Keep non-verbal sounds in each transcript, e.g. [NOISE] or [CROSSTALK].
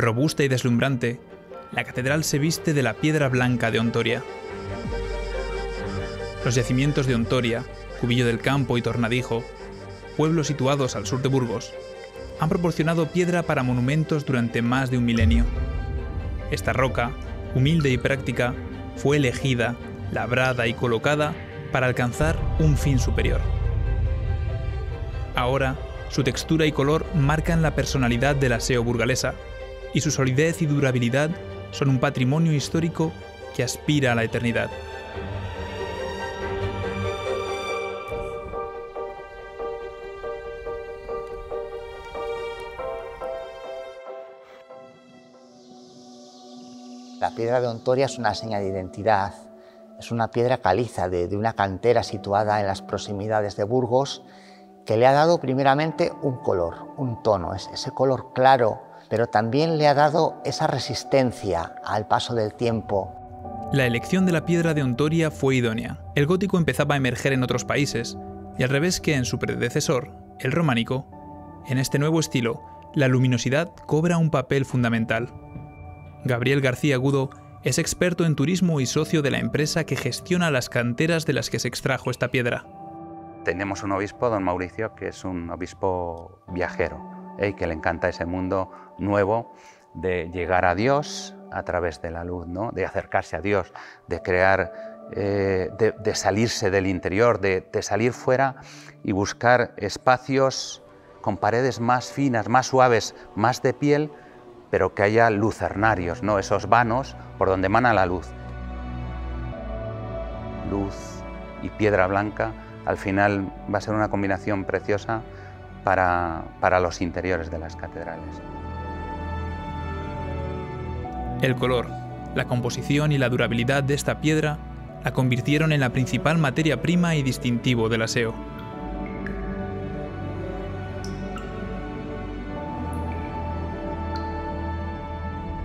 Robusta y deslumbrante, la catedral se viste de la piedra blanca de Ontoria. Los yacimientos de Ontoria, Cubillo del Campo y Tornadijo, pueblos situados al sur de Burgos, han proporcionado piedra para monumentos durante más de un milenio. Esta roca, humilde y práctica, fue elegida, labrada y colocada para alcanzar un fin superior. Ahora, su textura y color marcan la personalidad del aseo burgalesa, y su solidez y durabilidad son un patrimonio histórico que aspira a la eternidad. La piedra de Ontoria es una señal de identidad, es una piedra caliza de, de, una cantera situada en las proximidades de Burgos que le ha dado primeramente un color, un tono, ese color claro, pero también le ha dado esa resistencia al paso del tiempo. La elección de la piedra de Ontoria fue idónea. El gótico empezaba a emerger en otros países, y al revés que en su predecesor, el románico, en este nuevo estilo, la luminosidad cobra un papel fundamental. Gabriel García Agudo es experto en turismo y socio de la empresa que gestiona las canteras de las que se extrajo esta piedra. Tenemos un obispo, don Mauricio, que es un obispo viajero. Y que le encanta ese mundo nuevo de llegar a Dios a través de la luz, ¿no? de acercarse a Dios, de crear, eh, de, salirse del interior, de, de salir fuera y buscar espacios con paredes más finas, más suaves, más de piel, pero que haya lucernarios, ¿no? esos vanos por donde emana la luz. Luz y piedra blanca, al final va a ser una combinación preciosa para, para los interiores de las catedrales. El color, la composición y la durabilidad de esta piedra la convirtieron en la principal materia prima y distintivo del aseo.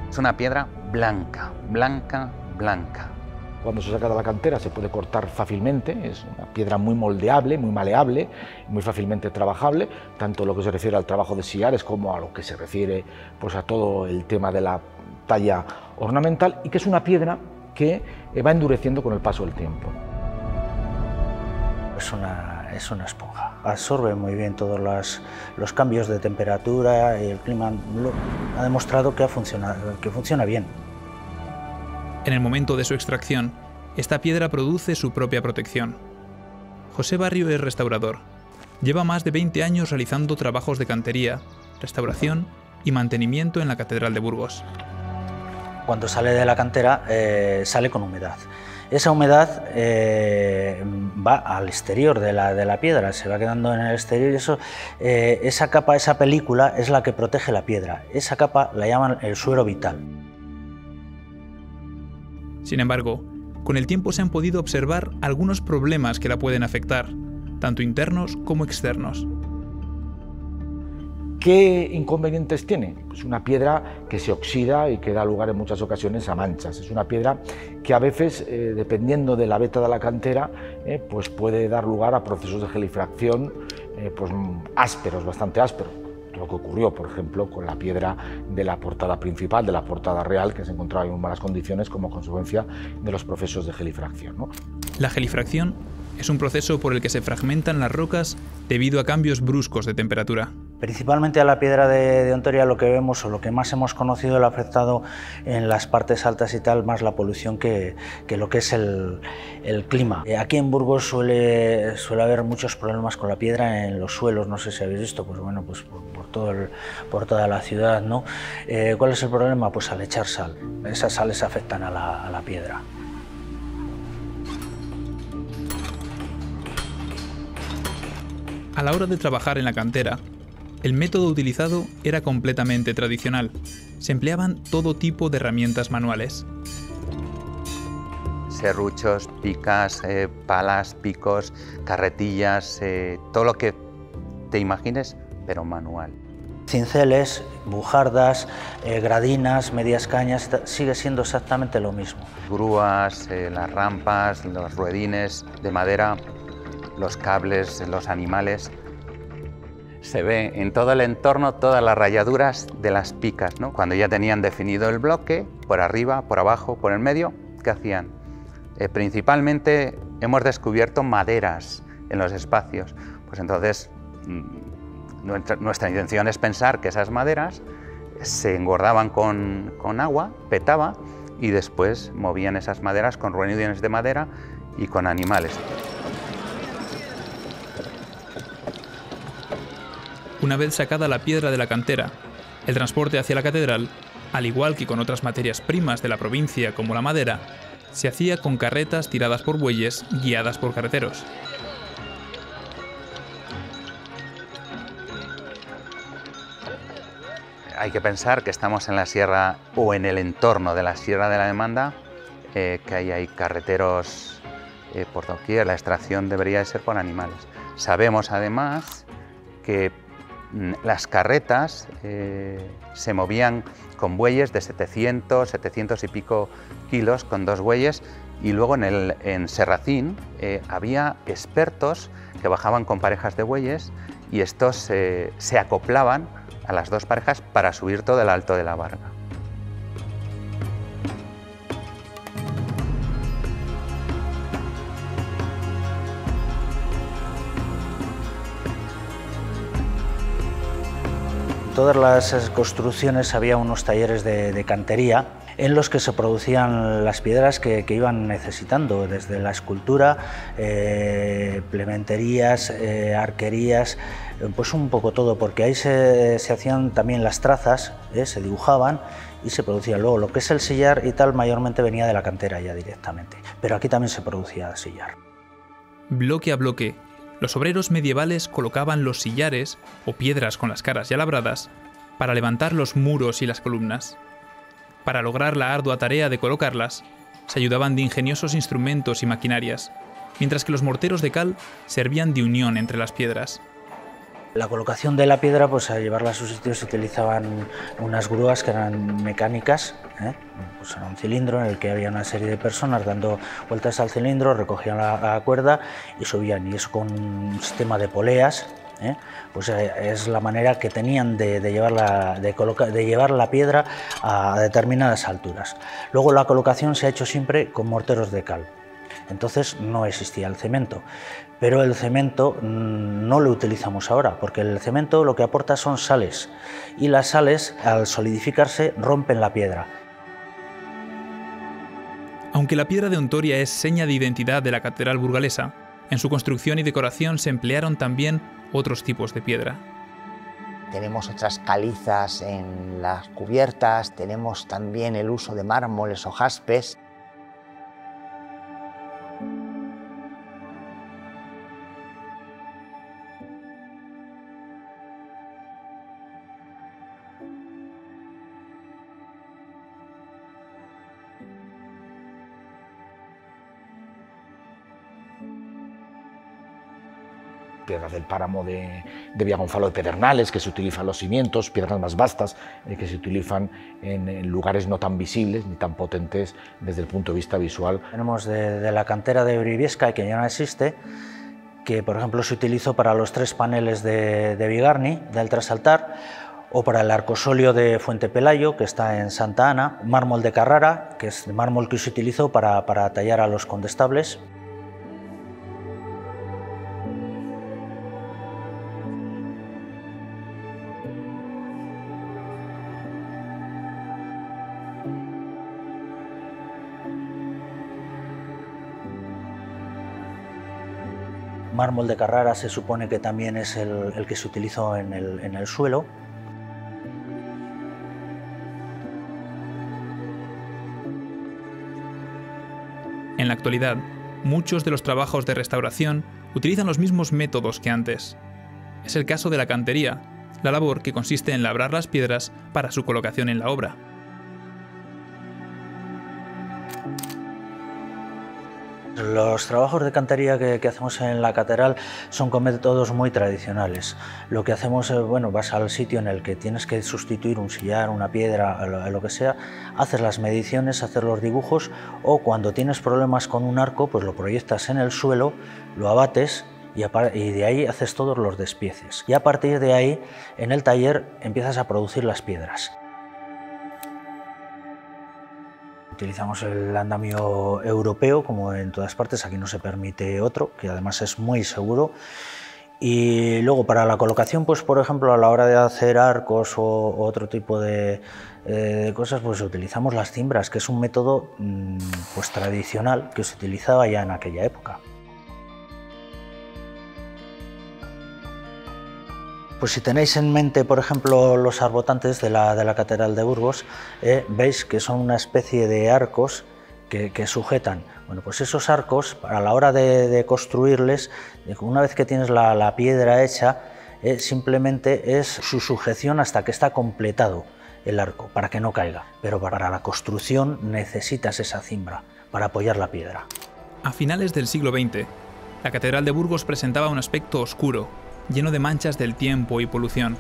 Es una piedra blanca, blanca, blanca. Cuando se saca de la cantera se puede cortar fácilmente, es una piedra muy moldeable, muy maleable, muy fácilmente trabajable, tanto lo que se refiere al trabajo de sillares como a lo que se refiere pues, a todo el tema de la talla ornamental y que es una piedra que va endureciendo con el paso del tiempo. Es una, es una esponja, absorbe muy bien todos los, cambios de temperatura y el clima ha demostrado que, ha funcionado, que funciona bien. En el momento de su extracción, esta piedra produce su propia protección. José Barrio es restaurador. Lleva más de 20 años realizando trabajos de cantería, restauración y mantenimiento en la Catedral de Burgos. Cuando sale de la cantera eh, sale con humedad. Esa humedad eh, va al exterior de la, de la, piedra, se va quedando en el exterior y eso, eh, esa capa, esa película es la que protege la piedra. Esa capa la llaman el suero vital. Sin embargo, con el tiempo se han podido observar algunos problemas que la pueden afectar, tanto internos como externos. ¿Qué inconvenientes tiene? Pues una piedra que se oxida y que da lugar en muchas ocasiones a manchas. Es una piedra que a veces, eh, dependiendo de la beta de la cantera, eh, pues puede dar lugar a procesos de gelifracción eh, pues ásperos, bastante ásperos. Lo que ocurrió, por ejemplo, con la piedra de la portada principal, de la portada real, que se encontraba en malas condiciones como consecuencia de los procesos de gelifracción. La gelifracción es un proceso por el que se fragmentan las rocas debido a cambios bruscos de temperatura. Principalmente a la piedra de, de, Ontoria lo que vemos o lo que más hemos conocido lo ha afectado en las partes altas y tal, más la polución que, que lo que es el, el, clima. Aquí en Burgos suele, suele haber muchos problemas con la piedra en los suelos, no sé si habéis visto, pues bueno, pues por, todo por toda la ciudad, ¿no? Eh, ¿Cuál es el problema? Pues al echar sal. Esas sales afectan a la, a la piedra. A la hora de trabajar en la cantera, el método utilizado era completamente tradicional. Se empleaban todo tipo de herramientas manuales. Serruchos, picas, eh, palas, picos, carretillas, eh, todo lo que te imagines, pero manual. Cinceles, bujardas, eh, gradinas, medias cañas, sigue siendo exactamente lo mismo. Grúas, eh, las rampas, los ruedines de madera, los cables, los animales, se ve en todo el entorno todas las rayaduras de las picas, ¿no? cuando ya tenían definido el bloque, por arriba, por abajo, por el medio, ¿qué hacían? Eh, principalmente hemos descubierto maderas en los espacios, pues entonces mm, nuestra, intención es pensar que esas maderas se engordaban con, con agua, petaba, y después movían esas maderas con reuniones de madera y con animales. Una vez sacada la piedra de la cantera, el transporte hacia la catedral, al igual que con otras materias primas de la provincia como la madera, se hacía con carretas tiradas por bueyes guiadas por carreteros. Hay que pensar que estamos en la sierra o en el entorno de la Sierra de la Demanda, eh, que ahí hay carreteros eh, por doquier, la extracción debería de ser por animales. Sabemos además que las carretas eh, se movían con bueyes de 700, 700 y pico kilos, con dos bueyes, y luego en, el, en Serracín eh, había expertos que bajaban con parejas de bueyes y estos se acoplaban a las dos parejas para subir todo el alto de la barca. Todas las construcciones había unos talleres de, cantería en los que se producían las piedras que, iban necesitando, desde la escultura, eh, plementerías, eh, arquerías, eh, pues un poco todo, porque ahí se, hacían también las trazas, se dibujaban y se producía luego. Lo que es el sillar y tal mayormente venía de la cantera ya directamente, pero aquí también se producía sillar. Bloque a bloque, los obreros medievales colocaban los sillares, o piedras con las caras ya labradas, para levantar los muros y las columnas. Para lograr la ardua tarea de colocarlas, se ayudaban de ingeniosos instrumentos y maquinarias, mientras que los morteros de cal servían de unión entre las piedras. La colocación de la piedra, pues a llevarla a su sitio se utilizaban unas grúas que eran mecánicas, ¿eh? pues era un cilindro en el que había una serie de personas dando vueltas al cilindro, recogían la, cuerda y subían, y eso con un sistema de poleas, ¿eh? pues eh, es la manera que tenían de, llevar la, de, de llevar la piedra a determinadas alturas. Luego la colocación se ha hecho siempre con morteros de cal. Entonces no existía el cemento. Pero el cemento mm, no lo utilizamos ahora, porque el cemento lo que aporta son sales y las sales al solidificarse rompen la piedra. Aunque la piedra de Ontoria es seña de identidad de la catedral burgalesa, en su construcción y decoración se emplearon también otros tipos de piedra. Tenemos otras calizas en las cubiertas, tenemos también el uso de mármoles o jaspes. Del páramo de, de de Pedernales, que se utilizan los cimientos, piedras más vastas, eh, que se utilizan en, lugares no tan visibles ni tan potentes desde el punto de vista visual. Tenemos de, la cantera de Briviesca, que ya no existe, que por ejemplo se utilizó para los tres paneles de, de Vigarni, del trasaltar, o para el arcosolio de Fuente Pelayo, que está en Santa Ana, mármol de Carrara, que es el mármol que se utilizó para tallar a los condestables, mármol de Carrara se supone que también es el, que se utilizó en el, en el suelo. En la actualidad, muchos de los trabajos de restauración utilizan los mismos métodos que antes. Es el caso de la cantería, la labor que consiste en labrar las piedras para su colocación en la obra. Los trabajos de cantería que, hacemos en la catedral son con métodos muy tradicionales. Lo que hacemos es, bueno, vas al sitio en el que tienes que sustituir un sillar, una piedra, lo, que sea, haces las mediciones, haces los dibujos o cuando tienes problemas con un arco, pues lo proyectas en el suelo, lo abates y de ahí haces todos los despieces. Y a partir de ahí, en el taller empiezas a producir las piedras. Utilizamos el andamio europeo, como en todas partes, aquí no se permite otro, que además es muy seguro. Y luego para la colocación, pues por ejemplo, a la hora de hacer arcos o, otro tipo de, eh, cosas, pues utilizamos las cimbras, que es un método mm, pues tradicional que se utilizaba ya en aquella época. Pues si tenéis en mente, por ejemplo, los arbotantes de la, de la Catedral de Burgos, eh, veis que son una especie de arcos que, sujetan. Bueno, pues esos arcos, a la hora de, construirles, una vez que tienes la, piedra hecha, eh, simplemente es su sujeción hasta que está completado el arco, para que no caiga. Pero para la construcción necesitas esa cimbra para apoyar la piedra. A finales del siglo XX, la Catedral de Burgos presentaba un aspecto oscuro, lleno de manchas del tiempo y polución.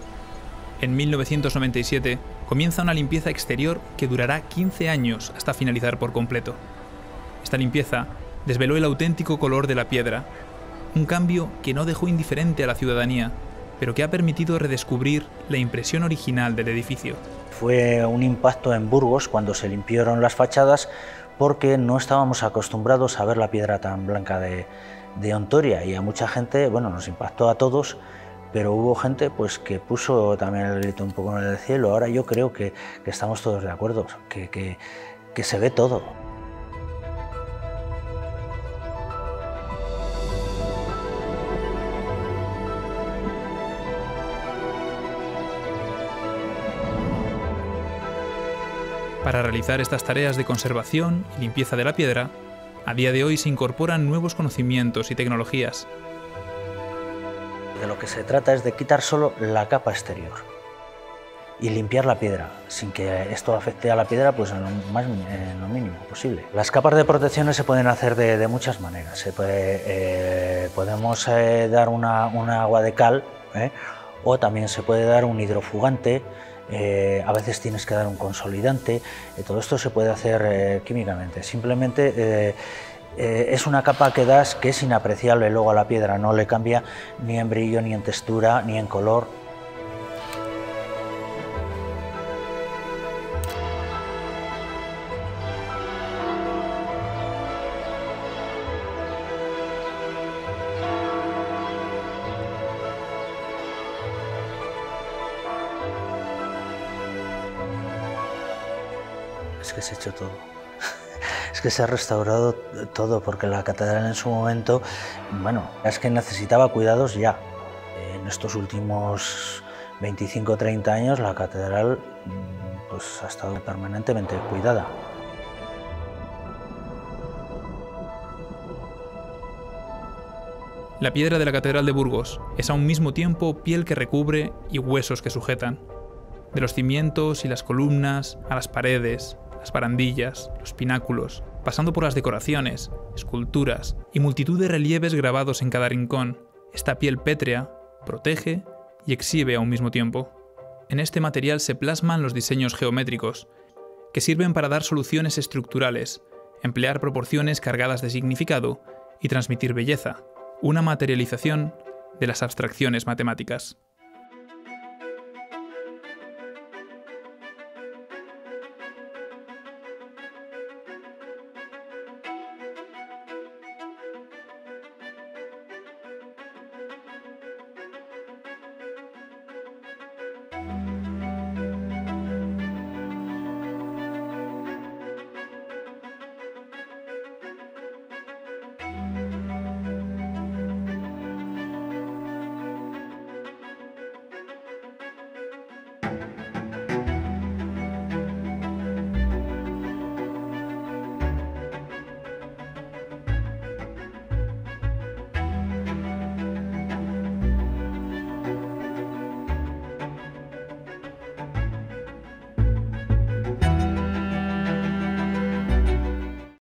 En 1997 comienza una limpieza exterior que durará 15 años hasta finalizar por completo. Esta limpieza desveló el auténtico color de la piedra, un cambio que no dejó indiferente a la ciudadanía, pero que ha permitido redescubrir la impresión original del edificio. Fue un impacto en Burgos cuando se limpiaron las fachadas porque no estábamos acostumbrados a ver la piedra tan blanca de, de Ontoria y a mucha gente, bueno, nos impactó a todos, pero hubo gente pues que puso también el grito un poco en el cielo. Ahora yo creo que, estamos todos de acuerdo, que, que se ve todo. Para realizar estas tareas de conservación y limpieza de la piedra, a día de hoy se incorporan nuevos conocimientos y tecnologías. De lo que se trata es de quitar solo la capa exterior y limpiar la piedra, sin que esto afecte a la piedra pues en lo, más, lo mínimo posible. Las capas de protección se pueden hacer de, muchas maneras. Se puede, eh, podemos eh, dar una, agua de cal ¿eh? o también se puede dar un hidrofugante eh, a veces tienes que dar un consolidante, eh, todo esto se puede hacer eh, químicamente, simplemente es una capa que das que es inapreciable luego a la piedra, no le cambia ni en brillo, ni en textura, ni en color. Es que se ha hecho todo. [LAUGHS] es que se ha restaurado todo, porque la catedral en su momento, bueno, es que necesitaba cuidados ya. En estos últimos 25 o 30 años la catedral pues, ha estado permanentemente cuidada. La piedra de la Catedral de Burgos es a un mismo tiempo piel que recubre y huesos que sujetan. De los cimientos y las columnas a las paredes, las barandillas, los pináculos, pasando por las decoraciones, esculturas y multitud de relieves grabados en cada rincón, esta piel pétrea protege y exhibe a un mismo tiempo. En este material se plasman los diseños geométricos, que sirven para dar soluciones estructurales, emplear proporciones cargadas de significado y transmitir belleza, una materialización de las abstracciones matemáticas.